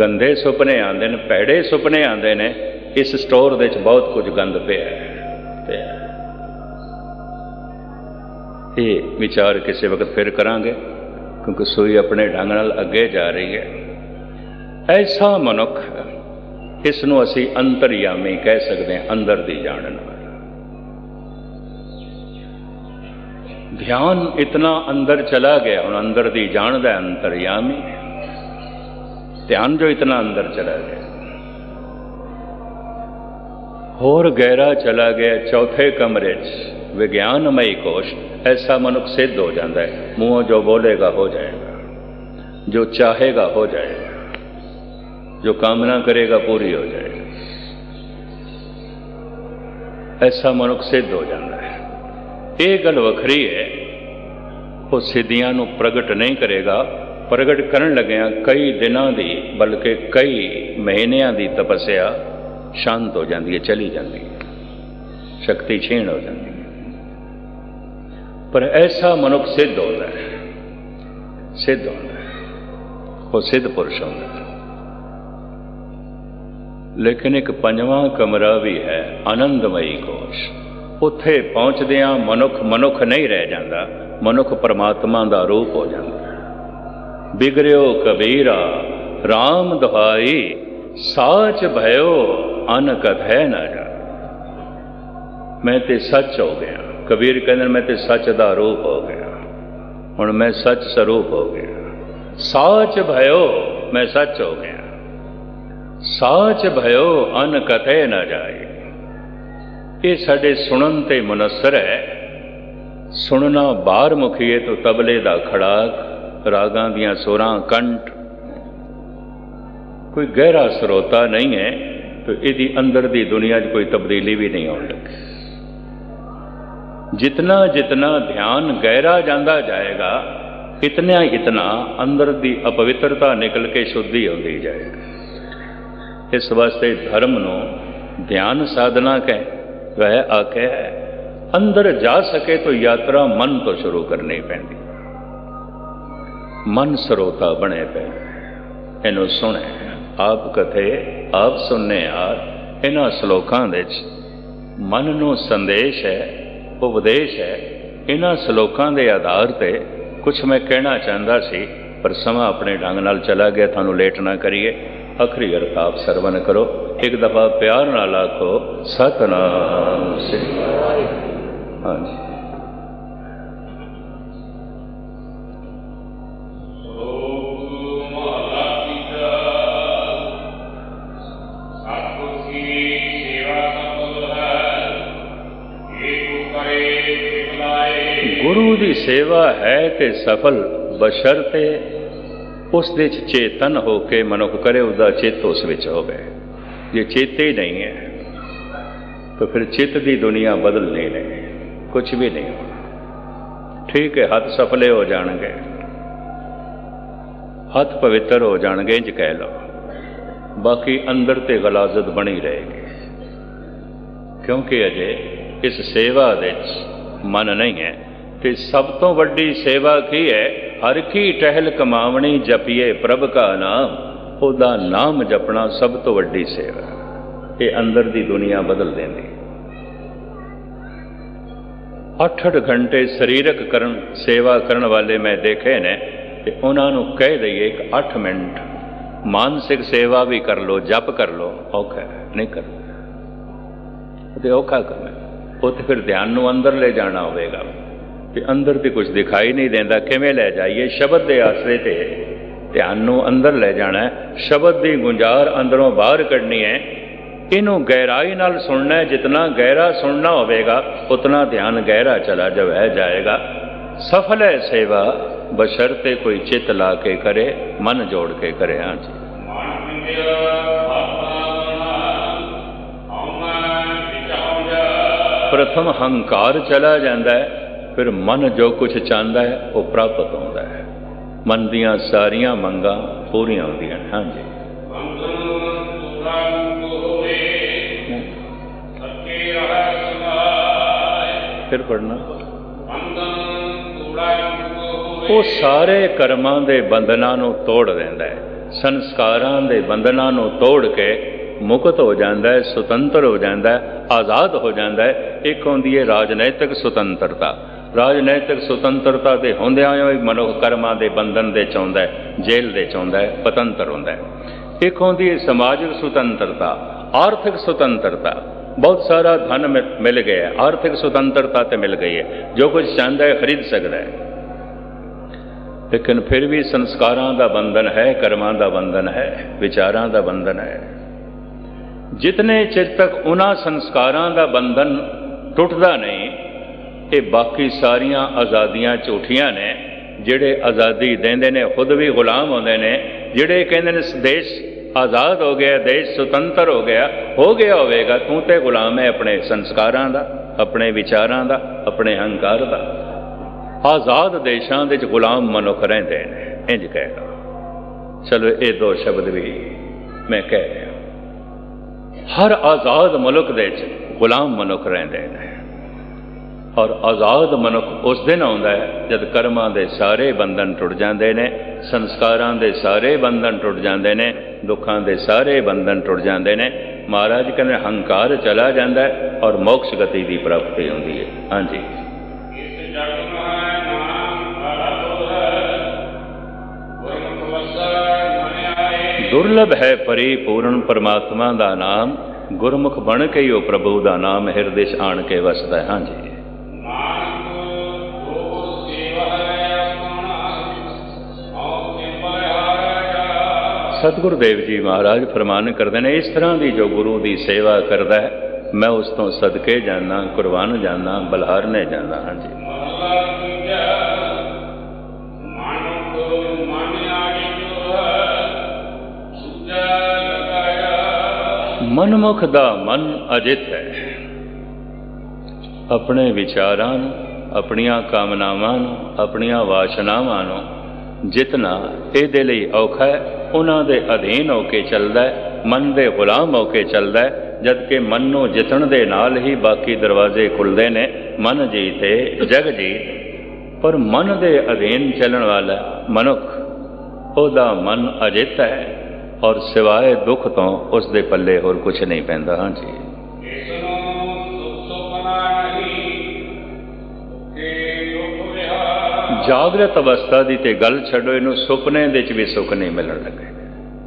ਗੰਦੇ ਸੁਪਨੇ ਆਉਂਦੇ ਨੇ, ਭੈੜੇ ਸੁਪਨੇ ਆਉਂਦੇ ਨੇ, ਇਸ ਸਟੋਰ ਦੇ ਵਿੱਚ ਬਹੁਤ ਕੁਝ ਗੰਦ ਪਿਆ ਤੇ ਇਹ ਵਿਚਾਰ ਕਿਸੇ ਵਕਤ ਫਿਰ ਕਰਾਂਗੇ, ਕਿਉਂਕਿ ਸੂਈ ਆਪਣੇ ਢੰਗ ਨਾਲ ਅੱਗੇ ਜਾ ਰਹੀ ਹੈ। ਐਸਾ ਮਨੁੱਖ ਇਸ ਨੂੰ ਅਸੀਂ ਅੰਤਰਯਾਮੀ ਕਹਿ ਸਕਦੇ ਹਾਂ, ਅੰਦਰ ਦੀ ਜਾਣਨ ਧਿਆਨ ਇਤਨਾ ਅੰਦਰ ਚਲਾ ਗਿਆ, ਹੁਣ ਅੰਦਰ ਦੀ ਜਾਣਦਾ ਅੰਤਰਯਾਮੀ। ਧਿਆਨ ਜੋ ਇਤਨਾ ਅੰਦਰ ਚਲਾ ਗਿਆ। ਹੋਰ ਗਹਿਰਾ ਚਲਾ ਗਿਆ, ਚੌਥੇ ਕਮਰੇ 'ਚ। ਵਿਗਿਆਨਮਈ ਕੋਸ਼, ਐਸਾ ਮਨੁੱਖ ਸਿੱਧ ਹੋ ਜਾਂਦਾ ਹੈ। ਮੂੰਹੋਂ ਜੋ ਬੋਲੇਗਾ ਹੋ ਜਾਏਗਾ। ਜੋ ਚਾਹੇਗਾ ਹੋ ਜਾਏਗਾ। ਜੋ ਕਾਮਨਾ ਕਰੇਗਾ, ਪੂਰੀ ਹੋ ਜਾਏਗੀ। ਐਸਾ ਮਨੁੱਖ ਸਿੱਧ ਹੋ ਜਾਂਦਾ ਹੈ। ਇਹ ਗੱਲ ਵੱਖਰੀ ਹੈ, ਉਹ ਸਿੱਧੀਆਂ ਨੂੰ ਪ੍ਰਗਟ ਨਹੀਂ ਕਰੇਗਾ। ਪ੍ਰਗਟ ਕਰਨ ਲੱਗਿਆਂ ਕਈ ਦਿਨਾਂ ਦੀ, ਬਲਕਿ ਕਈ ਮਹੀਨਿਆਂ ਦੀ ਤਪੱਸਿਆ ਸ਼ਾਂਤ ਹੋ ਜਾਂਦੀ ਹੈ, ਚਲੀ ਜਾਂਦੀ ਹੈ। ਸ਼ਕਤੀ ਛੀਣ ਹੋ ਜਾਂਦੀ ਹੈ। ਪਰ ਐਸਾ ਮਨੁੱਖ ਸਿੱਧ ਹੁੰਦਾ ਹੈ। ਸਿੱਧ ਹੁੰਦਾ ਹੈ। ਉਹ ਸਿੱਧ ਪੁਰਸ਼ ਹੁੰਦਾ ਹੈ। ਲੇਕਿਨ ਇੱਕ ਪੰਜਵਾਂ ਕਮਰਾ ਵੀ ਹੈ, ਆਨੰਦਮਈ ਕੋਸ਼। ਉੱਥੇ ਪਹੁੰਚਦਿਆਂ ਮਨੁੱਖ ਮਨੁੱਖ ਨਹੀਂ ਰਹਿ ਜਾਂਦਾ, ਮਨੁੱਖ ਪਰਮਾਤਮਾ ਦਾ ਰੂਪ ਹੋ ਜਾਂਦਾ। ਬਿਗਰਿਓ ਕਬੀਰਾ RAM ਦੁਹਾਈ, ਸਾਚ ਭਇਓ, ਅਨ ਕਥੈ ਨਾ ਜਾ ਮੈਂ ਤੇ ਸੱਚ ਹੋ ਗਿਆ। ਕਬੀਰ ਕਹਿੰਦੇ ਮੈਂ ਤੇ ਸੱਚ ਦਾ ਰੂਪ ਹੋ ਗਿਆ। ਹੁਣ ਮੈਂ ਸੱਚ ਸਰੂਪ ਹੋ ਗਿਆ। ਸਾਚ ਭਇਓ, ਮੈਂ ਸੱਚ ਹੋ ਗਿਆ। ਸਾਚ ਭਇਓ, ਅਨ ਕਥੈ ਨਾ ਜਾਏ। ਇਹ ਸਾਡੇ ਸੁਣਨ ਤੇ ਮਨਸਰ ਹੈ। ਸੁਣਨਾ ਬਾਹਰ ਮੁਖੀਏ ਤੋਂ ਤਬਲੇ ਦਾ ਖੜਾਕ, ਰਾਗਾਂ ਦੀਆਂ ਸੁਰਾਂ ਕੰਠ। ਕੋਈ ਗਹਿਰਾ ਸਰੋਤਾ ਨਹੀਂ ਹੈ, ਤੇ ਇਹਦੀ ਅੰਦਰ ਦੀ ਦੁਨੀਆ 'ਚ ਕੋਈ ਤਬਦੀਲੀ ਵੀ ਨਹੀਂ ਆਉਣ ਲੱਗੀ। ਜਿਤਨਾ ਜਿਤਨਾ ਧਿਆਨ ਗਹਿਰਾ ਜਾਂਦਾ ਜਾਏਗਾ ਇਤਨਾ ਇਤਨਾ ਅੰਦਰ ਦੀ ਅਪਵਿੱਤਰਤਾ ਨਿਕਲ ਕੇ ਸ਼ੁੱਧੀ ਹੁੰਦੀ ਜਾਏਗੀ। ਇਸ ਵਾਸਤੇ ਧਰਮ ਨੂੰ ਧਿਆਨ ਸਾਧਨਾ ਕਹਿ, ਵਹਿ ਆਖੇ, ਅੰਦਰ ਜਾ ਸਕੇ ਤਾਂ ਯਾਤਰਾ ਮਨ ਤੋਂ ਸ਼ੁਰੂ ਕਰਨੀ ਪੈਂਦੀ। ਮਨ ਸਰੋਤਾ ਬਣੇ ਪਏ। ਇਹਨੂੰ ਸੁਣੇ, ਆਪ ਕਥੇ, ਆਪ ਸੁਣਨੇ ਆ ਇਹਨਾਂ ਸ਼ਲੋਕਾਂ ਵਿੱਚ ਮਨ ਨੂੰ ਸੰਦੇਸ਼ ਹੈ, ਉਪਦੇਸ਼ ਹੈ। ਇਹਨਾਂ ਸ਼ਲੋਕਾਂ ਦੇ ਆਧਾਰ ਤੇ ਕੁਝ ਮੈਂ ਕਹਿਣਾ ਚਾਹੁੰਦਾ ਸੀ, ਪਰ ਸਮਾਂ ਆਪਣੇ ਢੰਗ ਨਾਲ ਚਲਾ ਗਿਆ, ਤੁਹਾਨੂੰ ਲੇਟ ਨਾ ਕਰੀਏ। ਅਖਰੀ ਅਰਥ ਆਪ ਸਰਵਨ ਕਰੋ, ਇੱਕ ਦਫਾ ਪਿਆਰ ਨਾਲ ਆਖੋ, ਸਤਨਾਮ ਸ੍ਰੀ ਹਾਂਜੀ। ਗੁਰੂ ਦੀ ਸੇਵਾ ਹੈ ਤੇ ਸਫਲ, ਬਸ਼ਰਤੇ ਉਸ ਦੇ ਚ ਚੇਤਨ ਹੋ ਕੇ ਮਨੁੱਖ ਕਰੇ, ਉਹਦਾ ਚਿੱਤ ਉਸ ਵਿੱਚ ਹੋਵੇ। ਜੇ ਚੇਤੇ ਹੀ ਨਹੀਂ ਹੈ, ਤਾਂ ਫਿਰ ਚਿੱਤ ਦੀ ਦੁਨੀਆ ਬਦਲਣੀ ਨਹੀਂ ਕੁਝ ਵੀ ਨਹੀਂ ਹੋਣਾ। ਠੀਕ ਹੈ, ਹੱਥ ਸਫਲੇ ਹੋ ਜਾਣਗੇ। ਹੱਥ ਪਵਿੱਤਰ ਹੋ ਜਾਣਗੇ ਇੰਜ ਕਹਿ ਲਓ। ਬਾਕੀ ਅੰਦਰ ਤੇ ਗਲਾਜ਼ਤ ਬਣੀ ਰਹੇਗੀ। ਕਿਉਂਕਿ ਅਜੇ ਇਸ ਸੇਵਾ ਵਿੱਚ ਮਨ ਨਹੀਂ ਹੈ, ਤੇ ਸਭ ਤੋਂ ਵੱਡੀ ਸੇਵਾ ਕੀ ਹੈ? ਹਰ ਕੀ ਟਹਿਲ ਕਮਾਵਣੀ ਜਪੀਏ ਪ੍ਰਭ ਕਾ ਨਾਮ, ਉਹਦਾ ਨਾਮ ਜਪਣਾ ਸਭ ਤੋਂ ਵੱਡੀ ਸੇਵਾ ਇਹ ਅੰਦਰ ਦੀ ਦੁਨੀਆ ਬਦਲ ਦਿੰਦੀ 8-8 ਘੰਟੇ ਸਰੀਰਕ ਕਰਨ, ਸੇਵਾ ਕਰਨ ਵਾਲੇ ਮੈਂ ਦੇਖੇ ਨੇ, ਤੇ ਉਹਨਾਂ ਨੂੰ ਕਹਿ ਦਈਏ ਇੱਕ 8 ਮਿੰਟ। ਮਾਨਸਿਕ ਸੇਵਾ ਵੀ ਕਰ ਲੋ ਜਪ ਕਰ ਲੋ ਔਖਾ ਨਹੀਂ ਕਰ ਤੇ ਔਖਾ ਕਰਨਾ ਉੱਥੇ ਫਿਰ ਧਿਆਨ ਨੂੰ ਅੰਦਰ ਲੈ ਜਾਣਾ ਹੋਵੇਗਾ। ਤੇ ਅੰਦਰ ਤੇ ਕੁਝ ਦਿਖਾਈ ਨਹੀਂ ਦਿੰਦਾ, ਕਿਵੇਂ ਲੈ ਜਾਈਏ? ਸ਼ਬਦ ਦੇ ਆਸਰੇ ਤੇ ਧਿਆਨ ਨੂੰ ਅੰਦਰ ਲੈ ਜਾਣਾ ਸ਼ਬਦ ਦੀ ਗੁੰਜਾਰ ਅੰਦਰੋਂ ਬਾਹਰ ਕੱਢਣੀ ਹੈ। ਇਹਨੂੰ ਗਹਿਰਾਈ ਨਾਲ ਸੁਣਨਾ ਹੈ। ਜਿਤਨਾ ਗਹਿਰਾ ਸੁਣਨਾ ਹੋਵੇਗਾ, ਉਤਨਾ ਧਿਆਨ ਗਹਿਰਾ ਚਲਾ ਜਵੈ ਜਾਏਗਾ। ਸਫਲ ਹੈ ਸੇਵਾ, ਬਸ਼ਰ 'ਤੇ ਕੋਈ ਚਿੱਤ ਲਾ ਕੇ ਕਰੇ, ਮਨ ਜੋੜ ਕੇ ਕਰੇ, ਹਾਂ ਜੀ। ਪ੍ਰਥਮ ਹੰਕਾਰ ਚਲਾ ਜਾਂਦਾ ਹੈ। ਫਿਰ ਮਨ ਜੋ ਕੁਝ ਚਾਹੁੰਦਾ ਹੈ, ਉਹ ਪ੍ਰਾਪਤ ਹੁੰਦਾ ਹੈ। ਮਨ ਦੀਆਂ ਸਾਰੀਆਂ ਮੰਗਾਂ ਪੂਰੀਆਂ ਹੁੰਦੀਆਂ ਹਾਂਜੀ। ਫਿਰ ਪੜਨਾ ਉਹ ਸਾਰੇ ਕਰਮਾਂ ਦੇ ਬੰਧਨਾਂ ਨੂੰ ਤੋੜ ਦਿੰਦਾ ਹੈ। ਸੰਸਕਾਰਾਂ ਦੇ ਬੰਧਨਾਂ ਨੂੰ ਤੋੜ ਕੇ ਮੁਕਤ ਹੋ ਜਾਂਦਾ ਹੈ, ਸੁਤੰਤਰ ਹੋ ਜਾਂਦਾ ਹੈ, ਆਜ਼ਾਦ ਹੋ ਜਾਂਦਾ ਹੈ। ਇੱਕ ਹੁੰਦੀ ਹੈ ਰਾਜਨੈਤਿਕ ਸੁਤੰਤਰਤਾ। ਰਾਜਨੈਤਿਕ ਸੁਤੰਤਰਤਾ ਦੇ ਹੁੰਦਿਆਂ ਹੋਏ ਮਨੁੱਖ ਕਰਮਾਂ ਦੇ ਬੰਧਨ ਦੇ ਚਾਹੁੰਦਾ ਹੈ ਜੇਲ੍ਹ ਦੇ ਚਾਹੁੰਦਾ ਹੈ ਪਤੰਤਰ ਹੁੰਦਾ ਹੈ। ਇੱਕ ਹੁੰਦੀ ਹੈ ਸਮਾਜਿਕ ਸੁਤੰਤਰਤਾ ਆਰਥਿਕ ਸੁਤੰਤਰਤਾ। ਬਹੁਤ ਸਾਰਾ ਧਨ ਮਿ- ਮਿਲ ਗਿਆ ਹੈ, ਆਰਥਿਕ ਸੁਤੰਤਰਤਾ ਤੇ ਮਿਲ ਗਈ ਹੈ। ਜੋ ਕੁਝ ਚਾਹੁੰਦਾ ਹੈ ਖਰੀਦ ਸਕਦਾ ਹੈ। ਲੇਕਿਨ ਫਿਰ ਵੀ ਸੰਸਕਾਰਾਂ ਦਾ ਬੰਧਨ ਹੈ ਕਰਮਾਂ ਦਾ ਬੰਧਨ ਹੈ ਵਿਚਾਰਾਂ ਦਾ ਬੰਧਨ ਹੈ। ਜਿਤਨੇ ਚਿਰ ਤੱਕ ਉਹਨਾਂ ਸੰਸਕਾਰਾਂ ਦਾ ਬੰਧਨ ਟੁੱਟਦਾ ਨਹੀਂ ਇਹ ਬਾਕੀ ਸਾਰੀਆਂ ਆਜ਼ਾਦੀਆਂ ਝੂਠੀਆਂ ਨੇ, ਜਿਹੜੇ ਆਜ਼ਾਦੀ ਦਿੰਦੇ ਨੇ, ਖੁਦ ਵੀ ਗੁਲਾਮ ਹੁੰਦੇ ਨੇ, ਜਿਹੜੇ ਕਹਿੰਦੇ ਨੇ ਦੇਸ਼ ਆਜ਼ਾਦ ਹੋ ਗਿਆ, ਦੇਸ਼ ਸੁਤੰਤਰ ਹੋ ਗਿਆ ਹੋ ਗਿਆ ਹੋਵੇਗਾ, ਤੂੰ ਤੇ ਗੁਲਾਮ ਹੈ ਆਪਣੇ ਸੰਸਕਾਰਾਂ ਦਾ, ਆਪਣੇ ਵਿਚਾਰਾਂ ਦਾ, ਆਪਣੇ ਹੰਕਾਰ ਦਾ। ਆਜ਼ਾਦ ਦੇਸ਼ਾਂ ਦੇ ਵਿੱਚ ਗੁਲਾਮ ਮਨੁੱਖ ਰਹਿੰਦੇ ਨੇ ਇੰਜ ਕਹੇਗਾ ਚਲੋ, ਇਹ ਦੋ ਸ਼ਬਦ ਵੀ ਮੈਂ ਕਹਿ ਰਿਹਾ। ਹਰ ਆਜ਼ਾਦ ਮੁਲਕ ਦੇ ਵਿੱਚ ਗੁਲਾਮ ਮਨੁੱਖ ਰਹਿੰਦੇ ਨੇ। ਔਰ ਆਜ਼ਾਦ ਮਨੁੱਖ ਉਸ ਦਿਨ ਆਉਂਦਾ ਹੈ, ਜਦ ਕਰਮਾਂ ਦੇ ਸਾਰੇ ਬੰਧਨ ਟੁੱਟ ਜਾਂਦੇ ਨੇ, ਸੰਸਕਾਰਾਂ ਦੇ ਸਾਰੇ ਬੰਧਨ ਟੁੱਟ ਜਾਂਦੇ ਨੇ, ਦੁੱਖਾਂ ਦੇ ਸਾਰੇ ਬੰਧਨ ਟੁੱਟ ਜਾਂਦੇ ਨੇ, ਮਹਾਰਾਜ ਕਹਿੰਦੇ ਹੰਕਾਰ ਚਲਾ ਜਾਂਦਾ ਹੈ ਔਰ ਮੋਕਸ਼ ਗਤੀ ਦੀ ਪ੍ਰਾਪਤੀ ਹੁੰਦੀ ਹੈ। ਹਾਂਜੀ। ਇਸ ਜਗ ਦੁਰਲਭ ਹੈ ਪਰਿਪੂਰਨ ਪਰਮਾਤਮਾ ਦਾ ਨਾਮ, ਗੁਰਮੁਖ ਬਣ ਕੇ ਹੀ ਉਹ ਪ੍ਰਭੂ ਦਾ ਨਾਮ ਹਿਰਦੇ 'ਚ ਆਣ ਕੇ ਵਸਦਾ ਹੈ। ਹਾਂਜੀ। ਸਤਿਗੁਰ ਦੇਵ ਜੀ ਮਹਾਰਾਜ ਫਰਮਾਨ ਕਰਦੇ ਨੇ, ਇਸ ਤਰ੍ਹਾਂ ਦੀ ਜੋ ਗੁਰੂ ਦੀ ਸੇਵਾ ਕਰਦਾ ਹੈ, ਮੈਂ ਉਸ ਤੋਂ ਸਦਕੇ ਜਾਣਾ ਕੁਰਬਾਨ ਜਾਣਾ ਬਲਹਾਰਨੇ ਜਾਣਾ ਹਾਂਜੀ। ਮਹਲਾ ਮਨਮੁਖ ਦਾ ਮਨ ਅਜਿਤ ਹੈ। ਆਪਣੇ ਵਿਚਾਰਾਂ ਨੂੰ, ਆਪਣੀਆਂ ਕਾਮਨਾਵਾਂ ਨੂੰ, ਆਪਣੀਆਂ ਵਾਸ਼ਨਾਵਾਂ ਨੂੰ ਜਿਤਨਾ ਇਹਦੇ ਲਈ ਔਖਾ ਹੈ ਉਹਨਾਂ ਦੇ ਅਧੀਨ ਹੋ ਕੇ ਚੱਲਦਾ ਹੈ, ਮਨ ਦੇ ਗੁਲਾਮ ਹੋ ਕੇ ਚੱਲਦਾ ਹੈ ਜਦ ਕਿ ਮਨ ਨੂੰ ਜਿੱਤਣ ਦੇ ਨਾਲ ਹੀ ਬਾਕੀ ਦਰਵਾਜ਼ੇ ਖੁੱਲਦੇ ਨੇ। ਮਨ ਜੀਤੇ, ਜਗ ਜੀਤ। ਪਰ ਮਨ ਦੇ ਅਧੀਨ ਚੱਲਣ ਵਾਲਾ ਮਨੁੱਖ, ਉਹਦਾ ਮਨ ਅਜਿੱਤ ਹੈ ਔਰ ਸਿਵਾਏ ਦੁੱਖ ਤੋਂ ਉਸ ਦੇ ਪੱਲੇ ਹੋਰ ਕੁਝ ਨਹੀਂ ਪੈਂਦਾ। ਹਾਂਜੀ। ਜਾਗਰਤ ਅਵਸਥਾ ਦੀ ਤੇ ਗੱਲ ਛੱਡੋ, ਇਹਨੂੰ ਸੁਪਨੇ ਦੇ ਵਿੱਚ ਵੀ ਸੁੱਖ ਨਹੀਂ ਮਿਲਣ ਲੱਗੇ।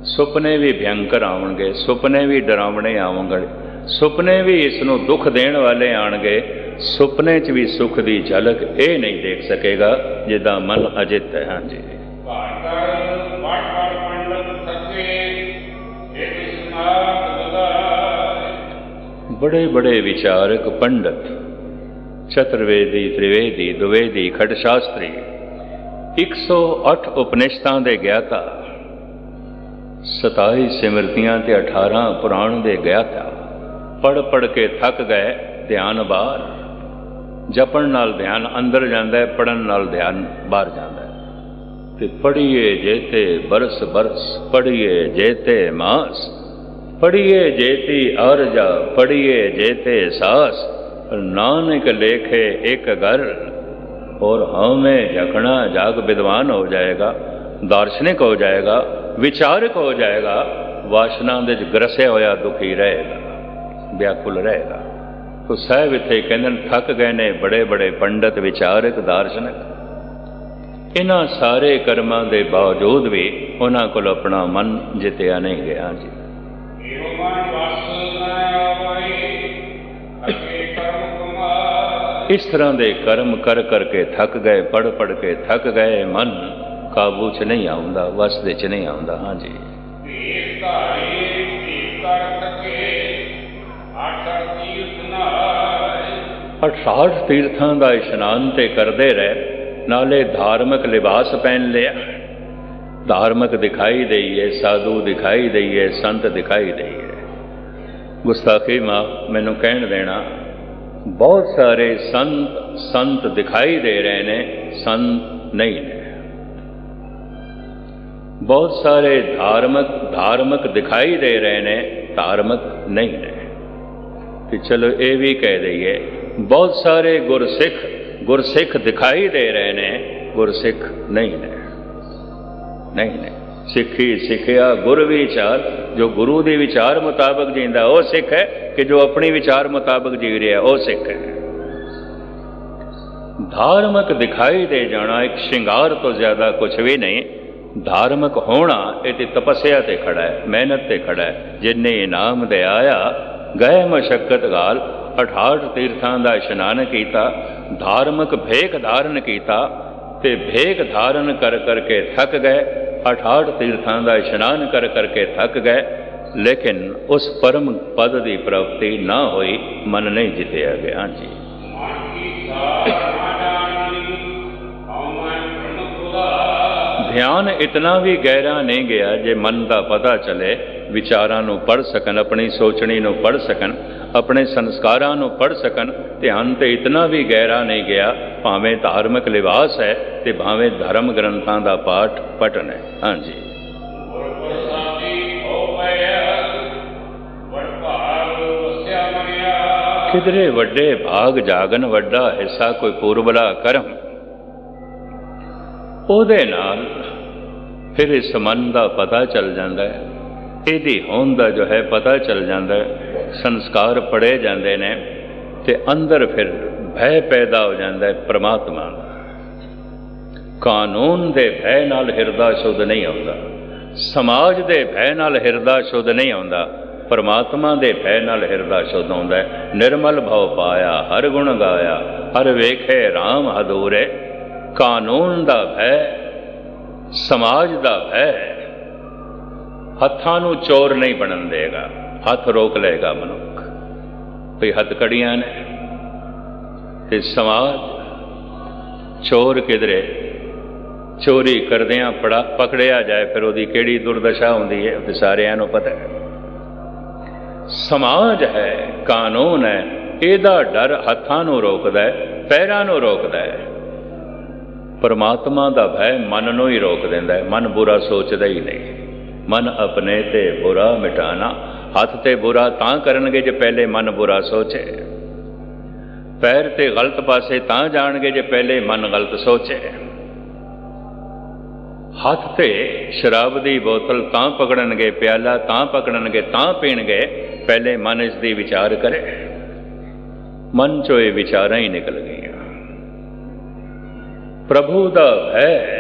ਸੁਪਨੇ ਵੀ ਭਿਅੰਕਰ ਆਉਣਗੇ, ਸੁਪਨੇ ਵੀ ਡਰਾਵਣੇ ਆਉਣਗੇ, ਸੁਪਨੇ ਵੀ ਇਸ ਨੂੰ ਦੁੱਖ ਦੇਣ ਵਾਲੇ ਆਣਗੇ ਸੁਪਨੇ 'ਚ ਵੀ ਸੁੱਖ ਦੀ ਝਲਕ ਇਹ ਨਹੀਂ ਦੇਖ ਸਕੇਗਾ ਜਿੱਦਾਂ ਮਨ ਅਜਿੱਤ ਹੈ। ਹਾਂਜੀ। ਬੜੇ ਬੜੇ ਵਿਚਾਰਕ ਪੰਡਤ, ਚਤੁਰਵੇਦੀ, ਤ੍ਰਿਵੇਦੀ, ਦੁਵੇਦੀ ਖਟ ਸ਼ਾਸਤਰੀ 108 ਉਪਨਿਸ਼ਦਾਂ ਦੇ ਗਿਆਤਾ 27 ਸਿਮਰਤੀਆਂ ਤੇ 18 ਪੁਰਾਣ ਦੇ ਗਿਆਤਾ ਪੜ ਪੜ ਕੇ ਥੱਕ ਗਏ, ਧਿਆਨ ਬਾਹਰ। ਜਪਣ ਨਾਲ ਧਿਆਨ ਅੰਦਰ ਜਾਂਦਾ ਹੈ ਪੜਨ ਨਾਲ ਧਿਆਨ ਬਾਹਰ ਜਾਂਦਾ ਹੈ। ਤੇ ਪੜੀਏ ਜੇਤੇ ਬਰਸ ਬਰਸ ਪੜੀਏ ਜੇਤੇ ਮਾਸ ਪੜੀਏ ਜੇਤੀ ਅਰਜਾ ਪੜੀਏ ਜੇਤੇ ਸਾਸ ਨਾਨਕ ਲੇਖੇ ਇੱਕ ਘਰ और हमें झकना जाग विद्वान हो जाएगा दार्शनिक हो जाएगा ਵਿਚਾਰਕ ਹੋ ਜਾਏਗਾ ਵਾਸ਼ਨਾ ਦੇ ਚ ਗਰਸਿਆ ਹੋਇਆ ਦੁਖੀ ਰਹੇਗਾ ਵਿਆਕੁਲ ਰਹੇਗਾ ਤੋ ਸਾਹਿਬ ਇੱਥੇ ਕਹਿੰਦੇ ਨੇ ਥੱਕ ਗਏ ਨੇ ਬੜੇ ਬੜੇ ਪੰਡਤ ਵਿਚਾਰਕ ਦਾਰਸ਼ਨਿਕ ਇਹਨਾਂ ਸਾਰੇ ਕਰਮਾਂ ਦੇ ਬਾਵਜੂਦ ਵੀ ਉਹਨਾਂ ਕੋਲ ਆਪਣਾ ਮਨ ਜਿੱਤਿਆ ਨਹੀਂ ਗਿਆ ਜੀ ਇਹੋ ਮਨ ਵਸ ਕਿਸ ਤਰ੍ਹਾਂ ਦੇ ਕਰਮ ਕਰ ਕਰਕੇ ਥੱਕ ਗਏ ਪੜ ਪੜ ਕੇ ਥੱਕ ਗਏ, ਮਨ ਕਾਬੂ 'ਚ ਨਹੀਂ ਆਉਂਦਾ ਵਸ ਦੇ 'ਚ ਨਹੀਂ ਆਉਂਦਾ। ਹਾਂਜੀ ਭੇਖ ਧਾਰੇ ਭੇਖ ਕਰ ਸਕੇ ਤੀਰਥ ਨਾਏ 68 ਤੀਰਥਾਂ ਦਾ ਇਸ਼ਨਾਨ ਤੇ ਕਰਦੇ ਰਹੇ, ਨਾਲੇ ਧਾਰਮਿਕ ਲਿਬਾਸ ਪਹਿਨ ਲਿਆ। ਧਾਰਮਿਕ ਦਿਖਾਈ ਦਈਏ, ਸਾਧੂ ਦਿਖਾਈ ਦਈਏ, ਸੰਤ ਦਿਖਾਈ ਦਈਏ। ਗੁਸਤਾਖੀ ਮਾਂ ਮੈਨੂੰ ਕਹਿਣ ਦੇਣਾ ਬਹੁਤ ਸਾਰੇ ਸੰਤ ਸੰਤ ਦਿਖਾਈ ਦੇ ਰਹੇ ਨੇ, ਸੰਤ ਨਹੀਂ ਨੇ। ਬਹੁਤ ਸਾਰੇ ਧਾਰਮਿਕ ਧਾਰਮਿਕ ਦਿਖਾਈ ਦੇ ਰਹੇ ਨੇ, ਧਾਰਮਿਕ ਨਹੀਂ ਨੇ। ਤੇ ਚਲੋ ਇਹ ਵੀ ਕਹਿ ਦਈਏ, ਬਹੁਤ ਸਾਰੇ ਗੁਰਸਿੱਖ ਗੁਰਸਿੱਖ ਦਿਖਾਈ ਦੇ ਰਹੇ ਨੇ, ਗੁਰਸਿੱਖ ਨਹੀਂ ਨੇ। ਨਹੀਂ ਨੇ। ਸਿੱਖੀ, ਸਿੱਖਿਆ, ਗੁਰ ਵਿਚਾਰ ਜੋ ਗੁਰੂ ਦੇ ਵਿਚਾਰ ਮੁਤਾਬਕ ਜੀਂਦਾ, ਉਹ ਸਿੱਖ ਹੈ ਕਿ ਜੋ ਆਪਣੀ ਵਿਚਾਰ ਮੁਤਾਬਕ ਜੀ ਰਿਹਾ, ਉਹ ਸਿੱਖ ਹੈ। ਧਾਰਮਿਕ ਦਿਖਾਈ ਦੇ ਜਾਣਾ ਇੱਕ ਸ਼ਿੰਗਾਰ ਤੋਂ ਜ਼ਿਆਦਾ ਕੁਝ ਵੀ ਨਹੀਂ। ਧਾਰਮਿਕ ਹੋਣਾ, ਇਹ ਤੇ ਤਪੱਸਿਆ ਤੇ ਖੜਾ ਹੈ, ਮਿਹਨਤ ਤੇ ਖੜਾ ਹੈ। ਜਿਨੇ ਇਨਾਮ ਦੇ ਆਇਆ, ਗਏ ਮਸ਼ਕਤ ਗਾਲ 68 ਤੀਰਥਾਂ ਦਾ ਇਸ਼ਨਾਨ ਕੀਤਾ, ਧਾਰਮਿਕ ਭੇਖ ਧਾਰਨ ਕੀਤਾ ਤੇ ਭੇਖ ਧਾਰਨ ਕਰ ਕਰਕੇ ਥੱਕ ਗਏ। 68 ਤੀਰਥਾਂ ਦਾ ਇਸ਼ਨਾਨ ਕਰ ਕਰਕੇ ਥੱਕ ਗਏ, ਲੇਕਿਨ ਉਸ ਪਰਮ ਪਦ ਦੀ ਪ੍ਰਾਪਤੀ ਨਾ ਹੋਈ, ਮਨ ਨਹੀਂ ਜਿੱਤਿਆ ਗਿਆ। ਹਾਂਜੀ। ਧਿਆਨ ਇਤਨਾ ਵੀ ਗਹਿਰਾ ਨਹੀਂ ਗਿਆ, ਜੇ ਮਨ ਦਾ ਪਤਾ ਚਲੇ, ਵਿਚਾਰਾਂ ਨੂੰ ਪੜ ਸਕਣ, ਆਪਣੀ ਸੋਚਣੀ ਨੂੰ ਪੜ ਸਕਣ ਆਪਣੇ ਸੰਸਕਾਰਾਂ ਨੂੰ ਪੜ ਸਕਣ, ਧਿਆਨ ਤੇ ਇਤਨਾ ਵੀ ਗਹਿਰਾ ਨਹੀਂ ਗਿਆ, ਭਾਵੇਂ ਧਾਰਮਿਕ ਲਿਬਾਸ ਹੈ ਤੇ ਭਾਵੇਂ ਧਰਮ ਗ੍ਰੰਥਾਂ ਦਾ ਪਾਠ ਪਟਨ ਹੈ। ਹਾਂਜੀ। ਗੁਰ ਕਿਧਰੇ ਵੱਡੇ ਭਾਗ ਜਾਗਨ ਵੱਡਾ ਹਿੱਸਾ ਕੋਈ ਪੂਰਬਲਾ ਕਰਮ। ਉਹਦੇ ਨਾਲ ਫਿਰ ਇਸ ਮਨ ਦਾ ਪਤਾ ਚੱਲ ਜਾਂਦਾ ਹੈ। ਇਹਦੀ ਹੋਂਦ ਦਾ ਜੋ ਹੈ ਪਤਾ ਚੱਲ ਜਾਂਦਾ ਹੈ। ਸੰਸਕਾਰ ਪੜੇ ਜਾਂਦੇ ਨੇ ਤੇ ਅੰਦਰ ਫਿਰ ਭੈ ਪੈਦਾ ਹੋ ਜਾਂਦਾ ਹੈ ਪ੍ਰਮਾਤਮਾ ਦਾ ਕਾਨੂੰਨ ਦੇ ਭੈ ਨਾਲ ਹਿਰਦਾ ਸ਼ੁੱਧ ਨਹੀਂ ਹੁੰਦਾ ਸਮਾਜ ਦੇ ਭੈ ਨਾਲ ਹਿਰਦਾ ਸ਼ੁੱਧ ਨਹੀਂ ਹੁੰਦਾ ਪਰਮਾਤਮਾ ਦੇ ਭੈ ਨਾਲ ਹਿਰਦਾ ਸ਼ੁੱਧ ਹੁੰਦਾ ਹੈ। ਨਿਰਮਲ ਭਉ ਪਾਇਆ, ਹਰ ਗੁਣ ਗਾਇਆ, ਹਰ ਵੇਖੇ RAM ਹਦੂਰੇ। ਕਾਨੂੰਨ ਦਾ ਭੈ, ਸਮਾਜ ਦਾ ਭੈ, ਹੱਥਾਂ ਨੂੰ ਚੋਰ ਨਹੀਂ ਬਣਨ ਦੇਗਾ। ਹੱਥ ਰੋਕ ਲਏਗਾ ਮਨੁੱਖ। ਵੀ ਹੱਥਕੜੀਆਂ ਨੇ ਤੇ ਸਮਾਜ ਚੋਰ ਕਿਧਰੇ, ਚੋਰੀ ਕਰਦਿਆਂ ਪੜਾ, ਪਕੜਿਆ ਜਾਏ, ਫਿਰ ਉਹਦੀ ਕਿਹੜੀ ਦੁਰਦਸ਼ਾ ਹੁੰਦੀ ਹੈ ਉਹ ਤੇ ਸਾਰਿਆਂ ਨੂੰ ਪਤਾ ਹੈ। ਸਮਾਜ ਹੈ, ਕਾਨੂੰਨ ਹੈ, ਇਹਦਾ ਡਰ ਹੱਥਾਂ ਨੂੰ ਰੋਕਦਾ ਹੈ, ਪੈਰਾਂ ਨੂੰ ਰੋਕਦਾ ਹੈ। ਪਰਮਾਤਮਾ ਦਾ ਭੈ ਮਨ ਨੂੰ ਹੀ ਰੋਕ ਦਿੰਦਾ ਹੈ, ਮਨ ਬੁਰਾ ਸੋਚਦਾ ਹੀ ਨਹੀਂ। ਮਨ ਆਪਣੇ ਤੇ ਬੁਰਾ ਮਿਟਾਣਾ ਹੱਥ ਤੇ ਬੁਰਾ ਤਾਂ ਕਰਨਗੇ ਜੇ ਪਹਿਲੇ ਮਨ ਬੁਰਾ ਸੋਚੇ। ਪੈਰ ਤੇ ਗਲਤ ਪਾਸੇ ਤਾਂ ਜਾਣਗੇ ਜੇ ਪਹਿਲੇ ਮਨ ਗਲਤ ਸੋਚੇ। ਹੱਥ ਤੇ ਸ਼ਰਾਬ ਦੀ ਬੋਤਲ ਤਾਂ ਪਕੜਨਗੇ, ਪਿਆਲਾ ਤਾਂ ਪਕੜਨਗੇ, ਤਾਂ ਪੀਣਗੇ, ਪਹਿਲੇ ਮਨ ਇਸ ਦੀ ਵਿਚਾਰ ਕਰੇ। ਮਨ ਚੋਂ ਇਹ ਵਿਚਾਰਾਂ ਹੀ ਨਿਕਲ ਗਈਆਂ। ਪ੍ਰਭੂ ਦਾ ਭੈ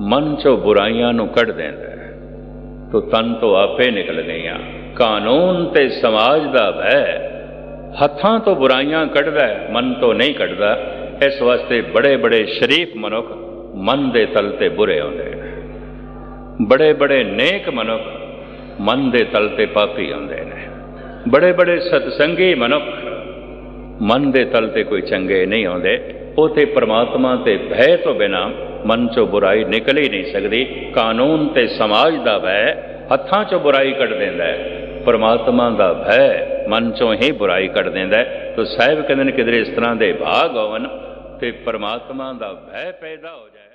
ਮਨ ਚੋਂ ਬੁਰਾਈਆਂ ਨੂੰ ਕੱਢ ਦਿੰਦਾ ਤੋ ਤਨ ਤੋਂ ਆਪੇ ਨਿਕਲ ਗਈਆਂ ਕਾਨੂੰਨ ਤੇ ਸਮਾਜ ਦਾ ਭੈ ਹੱਥਾਂ ਤੋਂ ਬੁਰਾਈਆਂ ਕੱਢਦਾ ਮਨ ਤੋਂ ਨਹੀਂ ਕੱਢਦਾ। ਇਸ ਵਾਸਤੇ ਬੜੇ ਬੜੇ ਸ਼ਰੀਫ ਮਨੁੱਖ ਮਨ ਦੇ ਤਲ ਤੇ ਬੁਰੇ ਆਉਂਦੇ ਨੇ। ਬੜੇ ਬੜੇ ਨੇਕ ਮਨੁੱਖ ਮਨ ਦੇ ਤਲ ਤੇ ਪਾਪੀ ਆਉਂਦੇ ਨੇ। ਬੜੇ ਬੜੇ ਸਤਸੰਗੀ ਮਨੁੱਖ ਮਨ ਦੇ ਤਲ ਤੇ ਕੋਈ ਚੰਗੇ ਨਹੀਂ ਆਉਂਦੇ। ਉਹ ਤੇ ਪ੍ਰਮਾਤਮਾ ਤੇ ਭੈ ਤੋਂ ਬਿਨਾ ਮਨ ਚੋਂ ਬੁਰਾਈ ਨਿਕਲ ਹੀ ਨਹੀਂ ਸਕਦੀ। ਕਾਨੂੰਨ ਤੇ ਸਮਾਜ ਦਾ ਭੈ ਹੱਥਾਂ ਚੋਂ ਬੁਰਾਈ ਕੱਢ ਦਿੰਦਾ ਹੈ। ਪਰਮਾਤਮਾ ਦਾ ਭੈ ਮਨ ਚੋਂ ਹੀ ਬੁਰਾਈ ਕੱਢ ਦਿੰਦਾ ਹੈ। ਤੋ ਸਾਹਿਬ ਕਹਿੰਦੇ ਨੇ ਕਿਧਰੇ ਇਸ ਤਰ੍ਹਾਂ ਦੇ ਭਾਗ ਹੋਵਨ ਤੇ ਪਰਮਾਤਮਾ ਦਾ ਭੈ ਪੈਦਾ ਹੋ ਜਾਏ।